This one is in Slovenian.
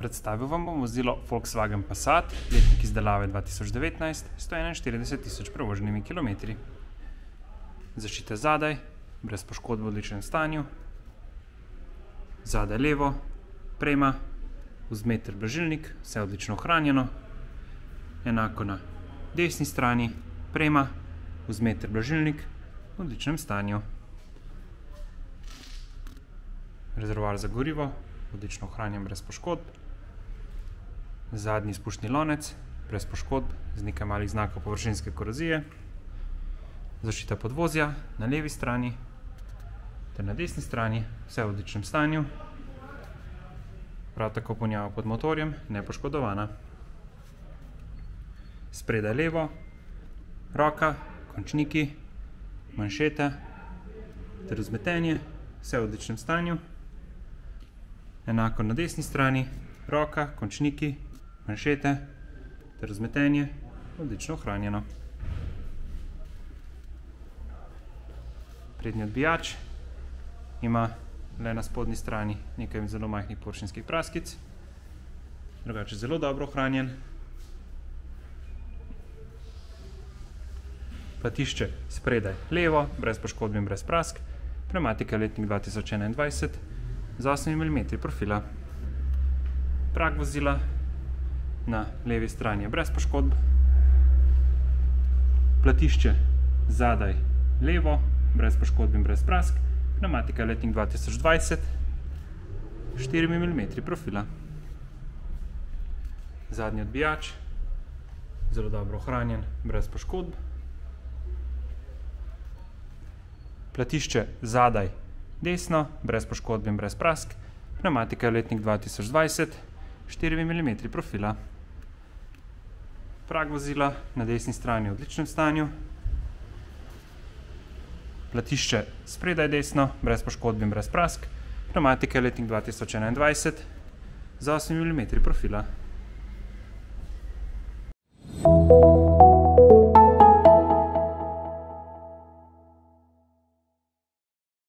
Predstavil vam bom vozilo Volkswagen Passat, letnik izdelave 2019, 141 tisoč prevoženimi kilometri. Zaščita zadaj, brez poškodb v odličnem stanju. Zadaj levo, prema, vzmeter blažilnik, vse odlično ohranjeno. Enako na desni strani, prema, vzmeter blažilnik, v odličnem stanju. Rezervoar za gorivo, odlično ohranjen, brez poškodb. Zadnji izpušni lonec, brez poškodb, z nekaj malih znakov površinske korozije. Zaščita podvozja na levi strani ter na desni strani, vse v odličnem stanju. Prav tako ponjava pod motorjem nepoškodovana. Spredaj levo, roka, končniki, manšeta ter vzmetenje, vse v odličnem stanju. Enako na desni strani, roka, končniki, manšete ter vzmetenje, odlično ohranjeno. Prednji odbijač ima le na spodnji strani nekaj zelo majhnih površinskih praskic, drugače zelo dobro ohranjen. Platišče spredaj levo, brez poškodb in brez prask, pnevmatika letnik dva tisoč enaindvajset z osmimi milimetri profila. Prag vozila na levi strani je brez poškodb. Platišče zadaj levo, brez poškodb in brez prask. Pneumatika letnik 2020, 4 mm profila. Zadnji odbijač, zelo dobro ohranjen, brez poškodb. Platišče zadaj desno, brez poškodb in brez prask. Pneumatika letnik 2020, 4 mm profila. 4 mm profila. Prag vozila na desni strani je v odličnem stanju. Platišče spredaj desno, brez poškodb in brez prask. Pneumatika je letnik 2021 z 8 mm profila. Thank you.